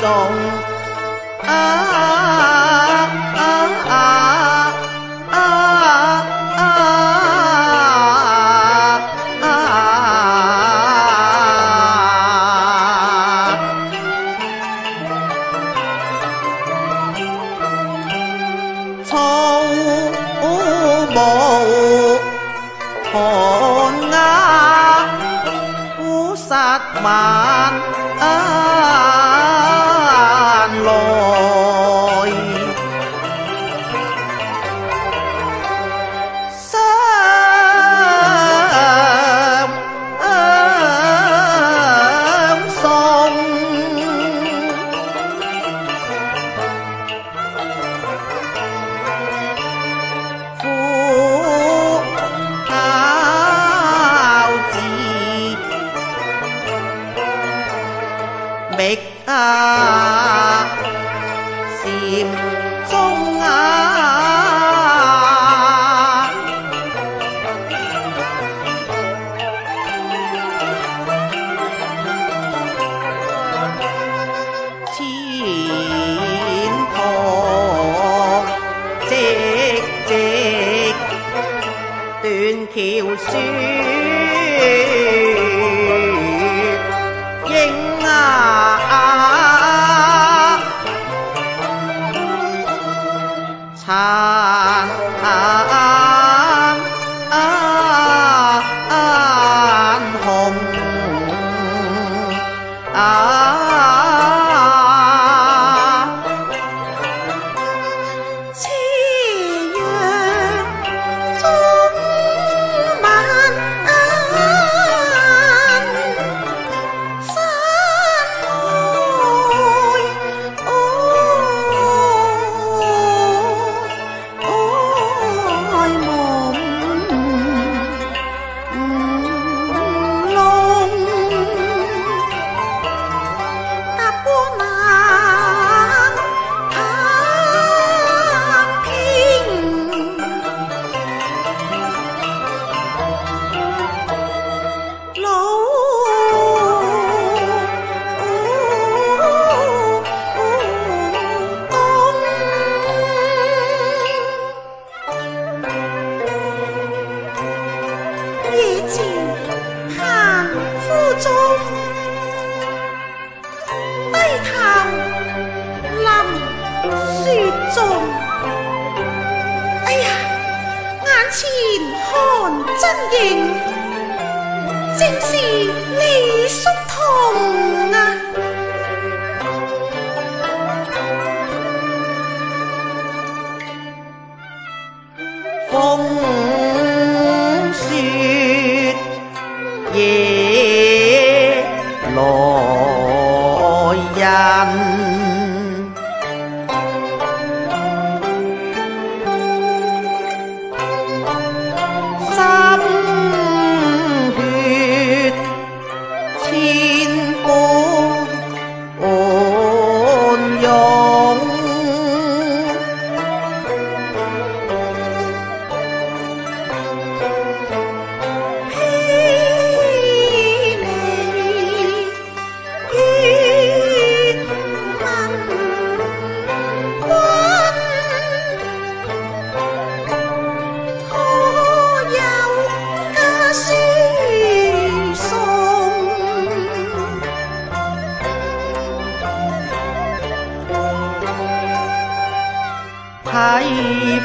còn à, à, à, à. Ah.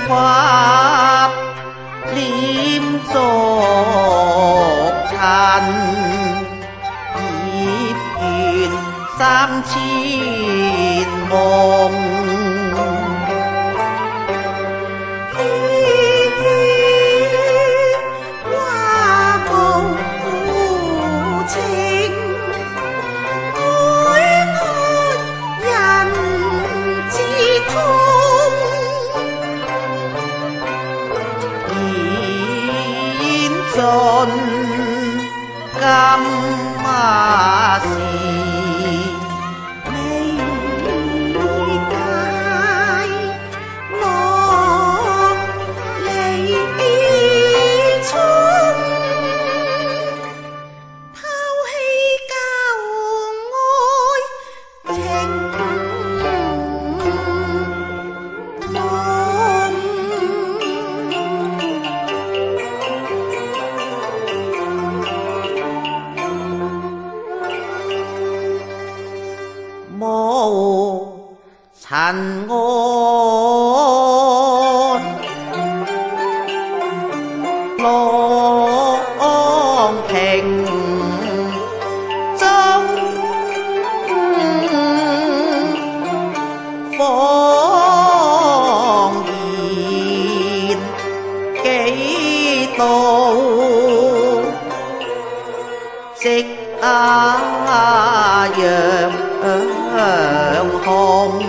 ความลิมโศกชันหยิบยืนสามชี phong diện kỹ tổ xích á dơm ơn hồn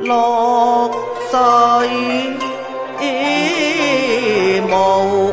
lột màu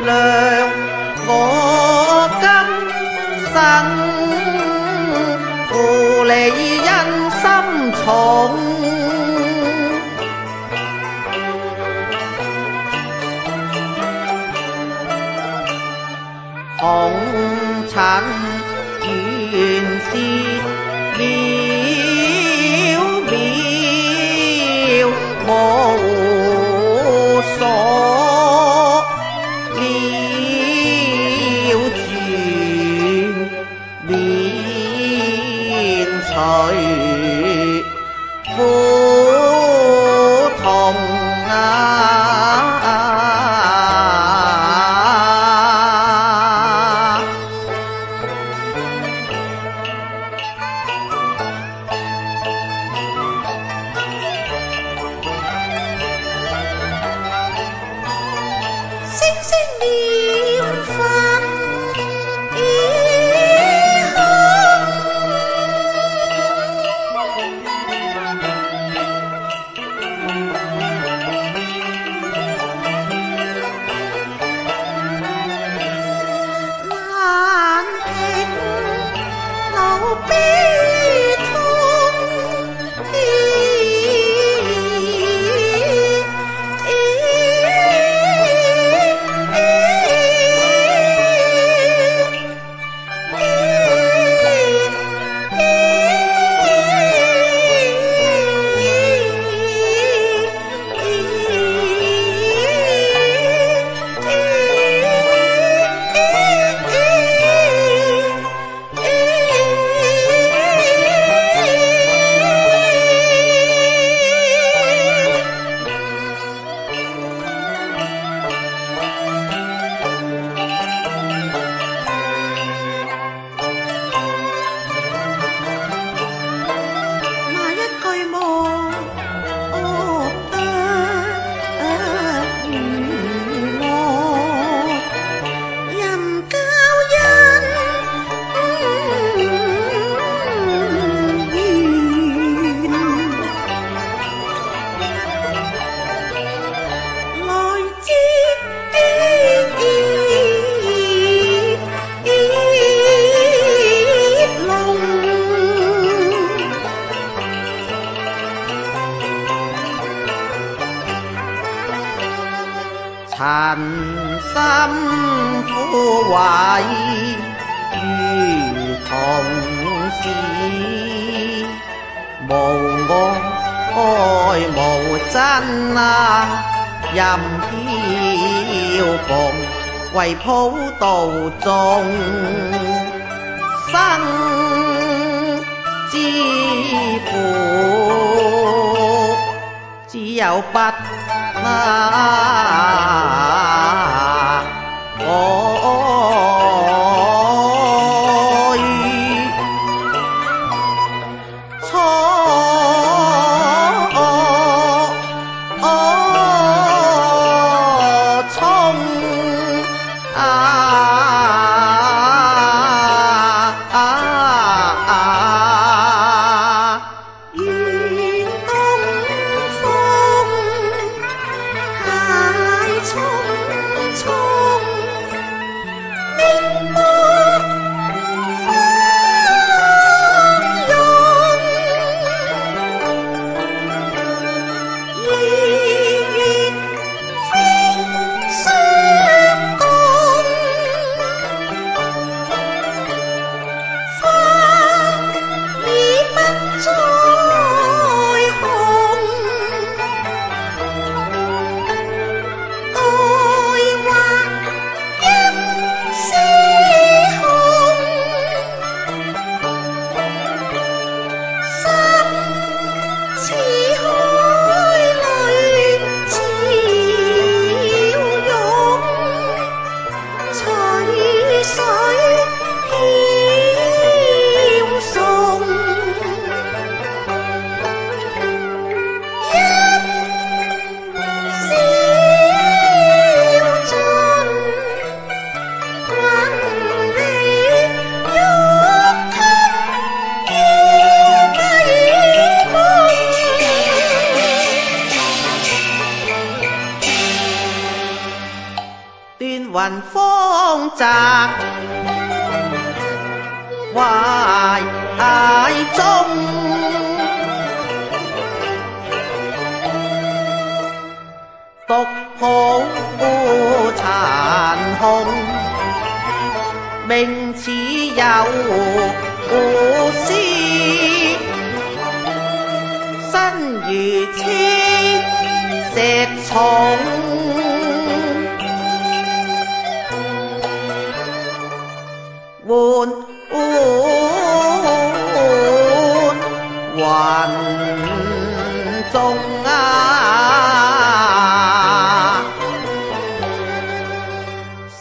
lượng gỗ cắm xanh phù lì danh xâm trộn hồng trắng duyên xin 普渡众生之苦，只有不怕我。云风泽，怀中。独抱残空，名似有故事，身如青石重。云中啊，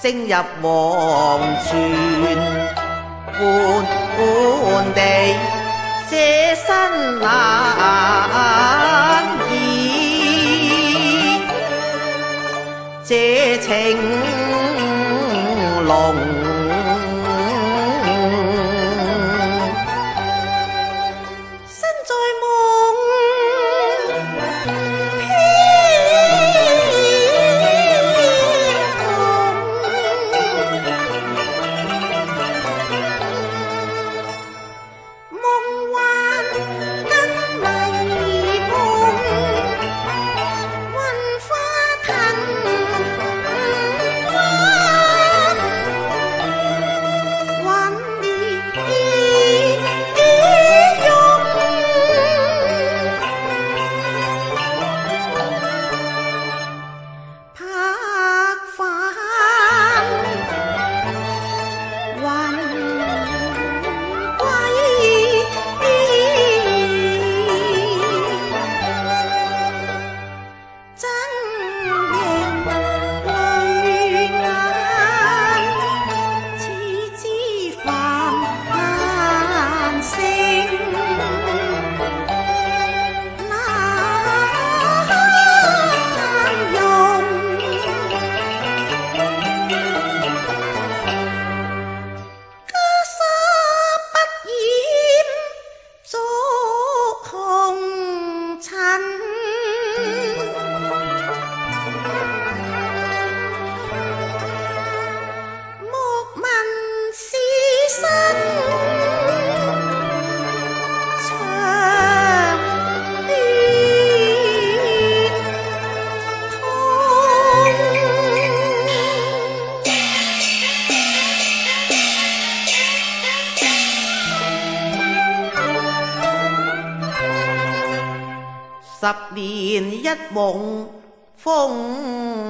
升入黄泉，缓缓地舍身难移，这情浓。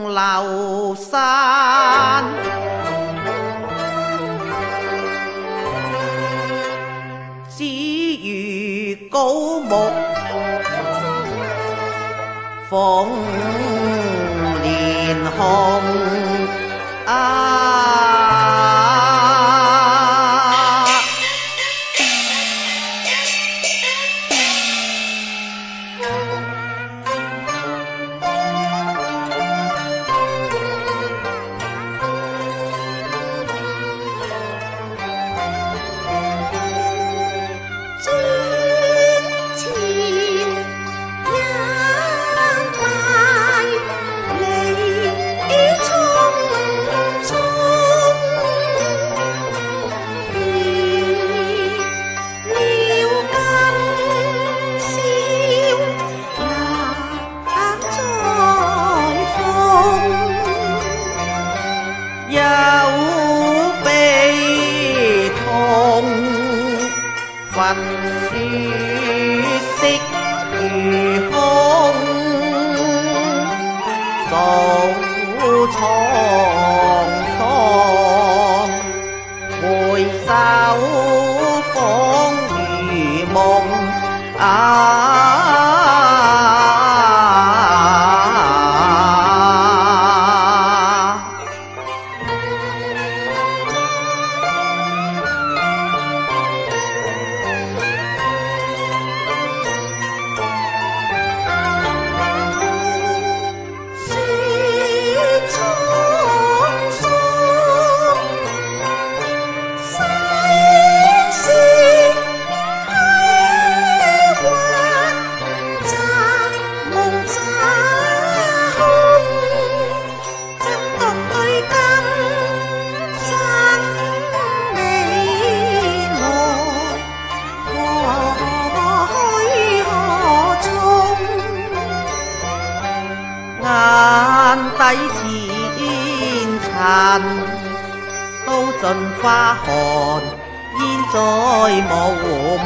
lầu xanh chỉ vì câu một phụng liền hồng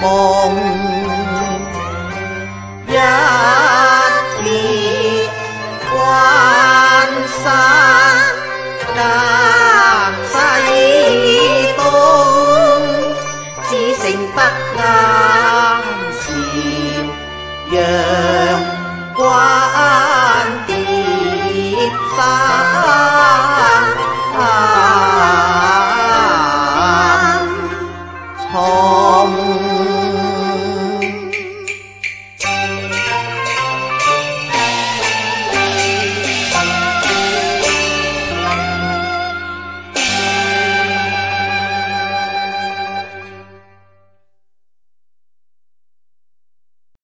môn gia